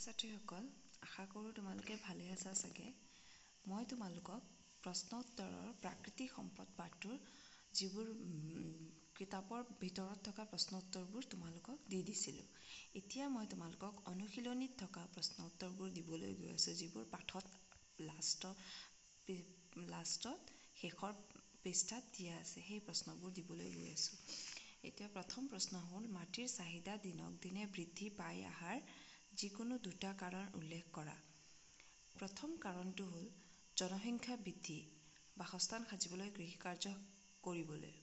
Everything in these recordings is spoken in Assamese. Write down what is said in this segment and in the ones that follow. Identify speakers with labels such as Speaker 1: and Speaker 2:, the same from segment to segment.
Speaker 1: ছাত্ৰছাত্ৰীসকল আশা কৰোঁ তোমালোকে ভালে আছা চাগে। মই তোমালোকক প্ৰশ্ন উত্তৰৰ প্ৰাকৃতিক সম্পদ পাঠটোৰ যিবোৰ কিতাপৰ ভিতৰত থকা প্ৰশ্ন উত্তৰবোৰ তোমালোকক দি দিছিলোঁ। এতিয়া মই তোমালোকক অনুশীলনীত থকা প্ৰশ্ন উত্তৰবোৰ দিবলৈ গৈ আছোঁ যিবোৰ পাঠত লাষ্টত লাষ্টত শেষৰ পৃষ্ঠাত দিয়া আছে সেই প্ৰশ্নবোৰ দিবলৈ গৈ আছোঁ। এতিয়া প্ৰথম প্ৰশ্ন হ'ল মাটিৰ চাহিদা দিনক দিনে বৃদ্ধি পাই অহাৰ যিকোনো দুটা কাৰণ উল্লেখ কৰা। প্ৰথম কাৰণটো হ'ল জনসংখ্যা বৃদ্ধি বাসস্থান সাজিবলৈ কৃষিকাৰ্য কৰিবলৈ।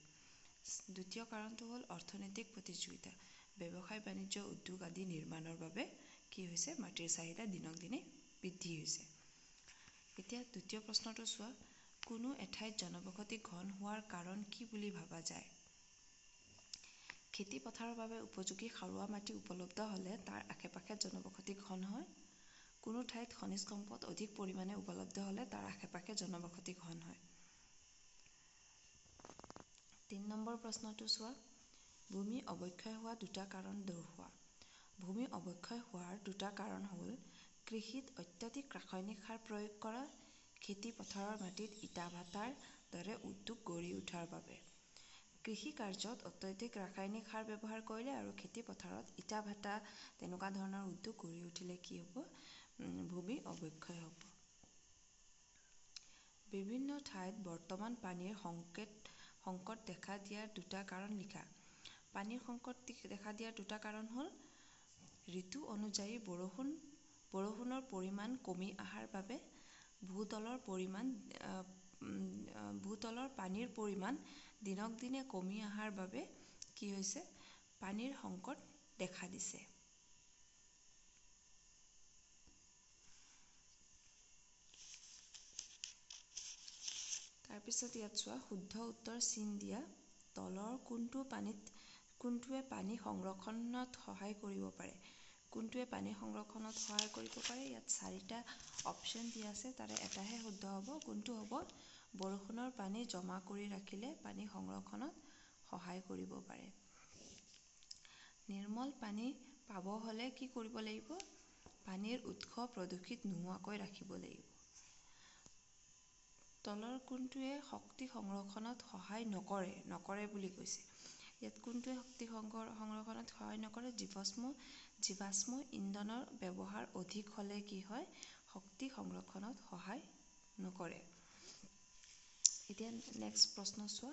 Speaker 1: দ্বিতীয় কাৰণটো হ'ল অৰ্থনৈতিক প্ৰতিযোগিতা ব্যৱসায় বাণিজ্য উদ্যোগ আদি নিৰ্মাণৰ বাবে কি হৈছে মাটিৰ চাহিদা দিনক দিনে বৃদ্ধি হৈছে। এতিয়া দ্বিতীয় প্ৰশ্নটো চোৱা কোনো এঠাইত জনবসতি ঘন হোৱাৰ কাৰণ কি বুলি ভবা যায়? খেতি পথাৰৰ বাবে উপযোগী সাৰুৱা মাটি উপলব্ধ হ'লে তাৰ আশে পাশে জনবসতি ঘন হয়। কোনো ঠাইত খনিজ সম্পদ অধিক পৰিমাণে উপলব্ধ হ'লে তাৰ আশে পাশে জনবসতি ঘন হয়। তিনি নম্বৰ প্ৰশ্নটো চোৱা। ভূমি অৱক্ষয় হোৱা দুটা কাৰণ দৰ্শোৱা ভূমি অৱক্ষয় হোৱাৰ দুটা কাৰণ হ'ল কৃষিত অত্যাধিক ৰাসায়নিক সাৰ প্ৰয়োগ কৰা খেতি পথাৰৰ মাটিত ইটা ভাটাৰ দৰে উদ্যোগ গঢ়ি উঠাৰ বাবে। কৃষি কাৰ্যত অত্যধিক ৰাসায়নিক সাৰ ব্যৱহাৰ কৰিলে আৰু খেতি পথাৰত ইটা ভাটা তেনেকুৱা ধৰণৰ উদ্যোগ গঢ়ি উঠিলে কি হ'ব? ভূমি অৱক্ষয় হ'ব। বিভিন্ন ঠাইত বৰ্তমান পানীৰ সংকেত সংকট দেখা দিয়াৰ দুটা কাৰণ লিখা। পানীৰ সংকট দেখা দিয়াৰ দুটা কাৰণ হ'ল ঋতু অনুযায়ী বৰষুণ বৰষুণৰ পৰিমাণ কমি অহাৰ বাবে ভূতলৰ পৰিমাণ ভূতলৰ পানীৰ পৰিমাণ দিনক দিনে কমি অহাৰ বাবে কি হৈছে? পানীৰ সংকট দেখা দিছে। তাৰপিছত ইয়াত চোৱা শুদ্ধ উত্তৰ চিন দিয়া তলৰ কোনটো পানীত কোনটোৱে পানী সংৰক্ষণত সহায় কৰিব পাৰে? কোনটোৱে পানী সংৰক্ষণত সহায় কৰিব পাৰে? ইয়াত চাৰিটা অপশ্যন দিয়া আছে তাৰে এটাহে শুদ্ধ হ'ব। কোনটো হ'ব? বৰষুণৰ পানী জমা কৰি ৰাখিলে পানী সংৰক্ষণত সহায় কৰিব পাৰে। নিৰ্মল পানী পাব হ'লে কি কৰিব লাগিব? পানীৰ উৎস প্ৰদূষিত নোহোৱাকৈ ৰাখিব লাগিব। তলৰ কোনটোৱে শক্তি সংৰক্ষণত সহায় নকৰে? নকৰে বুলি কৈছে। ইয়াত কোনটোৱে শক্তি সংৰক্ষণত সহায় নকৰে? জীৱাশ্ম জীৱাশ্ম ইন্ধনৰ ব্যৱহাৰ অধিক হ'লে কি হয়? শক্তি সংৰক্ষণত সহায় নকৰে। এতিয়া নেক্সট প্ৰশ্ন চোৱা।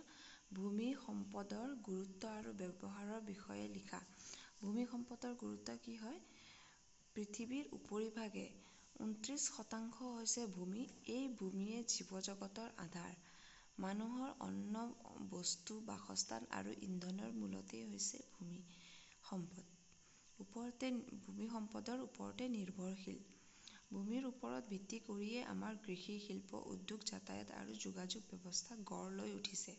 Speaker 1: ভূমি সম্পদৰ গুৰুত্ব আৰু ব্যৱহাৰৰ বিষয়ে লিখা। ভূমি সম্পদৰ গুৰুত্ব কি হয়? পৃথিৱীৰ উপৰিভাগে ঊনত্ৰিছ শতাংশ হৈছে ভূমি। এই ভূমিয়ে জীৱ জগতৰ আধাৰ। মানুহৰ অন্ন বস্তু বাসস্থান আৰু ইন্ধনৰ মূলতেই হৈছে ভূমি সম্পদ। ওপৰতে ভূমি সম্পদৰ ওপৰতে নিৰ্ভৰশীল। ভূমিৰ ওপৰত ভিত্তি কৰিয়ে আমাৰ কৃষি শিল্প উদ্যোগ যাতায়াত আৰু যোগাযোগ ব্যৱস্থা গঢ় লৈ উঠিছে।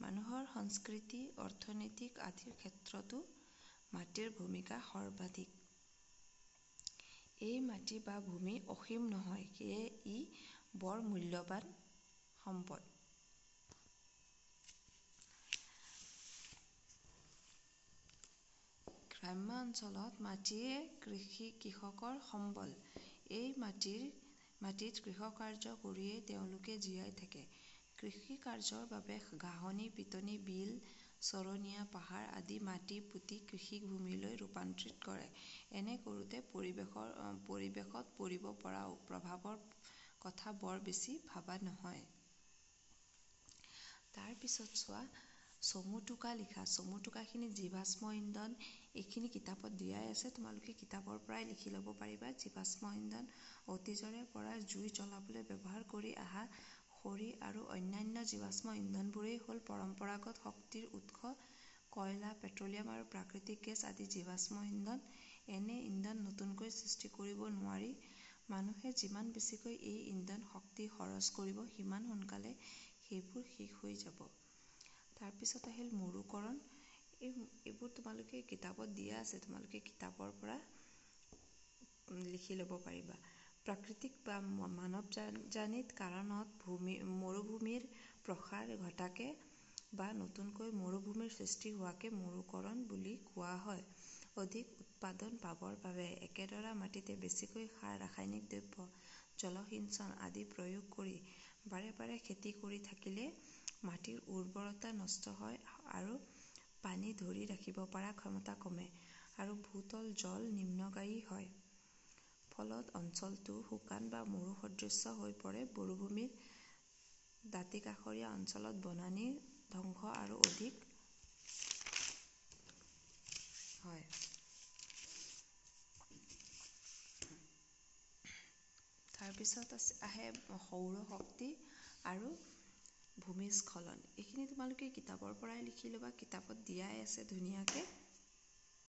Speaker 1: মানুহৰ সংস্কৃতি অৰ্থনৈতিক আদিৰ ক্ষেত্ৰতো মাটিৰ ভূমিকা সৰ্বাধিক। এই মাটি বা ভূমি অসীম নহয় সেয়ে ই বৰ মূল্যৱান। সম্পদ গ্ৰাম্য অঞ্চলত মাটিয়ে কৃষি কৃষকৰ সম্বল। এই মাটিৰ মাটিত কৃষিকাৰ্য কৰিয়েই তেওঁলোকে জীয়াই থাকে। কৃষি কাৰ্যৰ বাবে ঘাঁহনি পিটনি বিল চৰণীয়া পাহাৰ আদি মাটি পুতি কৃষিভূমিলৈ ৰূপান্তৰিত কৰে। এনে কৰোঁতে পৰিৱেশৰ পৰিৱেশত পৰিব পৰা প্ৰভাৱৰ কথা বৰ বেছি ভবা নহয়। তাৰপিছত চোৱা চমু টোকা লিখা চমু টোকাখিনি জীৱাশ্ম ইন্ধন এইখিনি কিতাপত দিয়াই আছে তোমালোকে কিতাপৰ পৰাই লিখি ল'ব পাৰিবা। জীৱাশ্ম ইন্ধন অতীজৰে পৰা জুই জ্বলাবলৈ ব্যৱহাৰ কৰি অহা খৰি আৰু অন্যান্য জীৱাশ্ম ইন্ধনবোৰেই হ'ল পৰম্পৰাগত শক্তিৰ উৎস। কয়লা পেট্ৰলিয়াম আৰু প্ৰাকৃতিক গেছ আদি জীৱাশ্ম ইন্ধন এনে ইন্ধন নতুনকৈ সৃষ্টি কৰিব নোৱাৰি। মানুহে যিমান বেছিকৈ এই ইন্ধন শক্তি খৰচ কৰিব সিমান সোনকালে সেইবোৰ শেষ হৈ যাব। তাৰপিছত আহিল মৰুকৰণ। এই এইবোৰ তোমালোকে কিতাপত দিয়া আছে তোমালোকে কিতাপৰ পৰা লিখি ল'ব পাৰিবা। প্ৰাকৃতিক বা মানৱজানিত কাৰণত ভূমি মৰুভূমিৰ প্ৰসাৰ ঘটাকে বা নতুনকৈ মৰুভূমিৰ সৃষ্টি হোৱাকে মৰুকৰণ বুলি কোৱা হয়। অধিক উৎপাদন পাবৰ বাবে একেডৰা মাটিতে বেছিকৈ সাৰ ৰাসায়নিক দ্ৰব্য জলসিঞ্চন আদি প্ৰয়োগ কৰি বাৰে বাৰে খেতি কৰি থাকিলে মাটিৰ উৰ্বৰতা নষ্ট হয় আৰু পানী ধৰি ৰাখিব পৰা ক্ষমতা কমে আৰু ভূতল জল নিম্নগামী হয়। ফলত অঞ্চলটো শুকান বা মৰুসদৃশ হৈ পৰে। মৰুভূমিৰ দাঁতিকাষৰীয়া অঞ্চলত বনানী ধ্বংস আৰু অধিক হয়। তাৰপিছত আছে আহে সৌৰ শক্তি আৰু ভূমিস্খলন। এইখিনি তোমালোকে কিতাপৰ পৰাই লিখি ল'বা কিতাপত দিয়াই আছে ধুনীয়াকৈ।